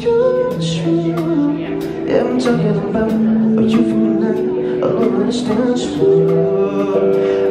I'm talking about what you feel like, all over this dance floor.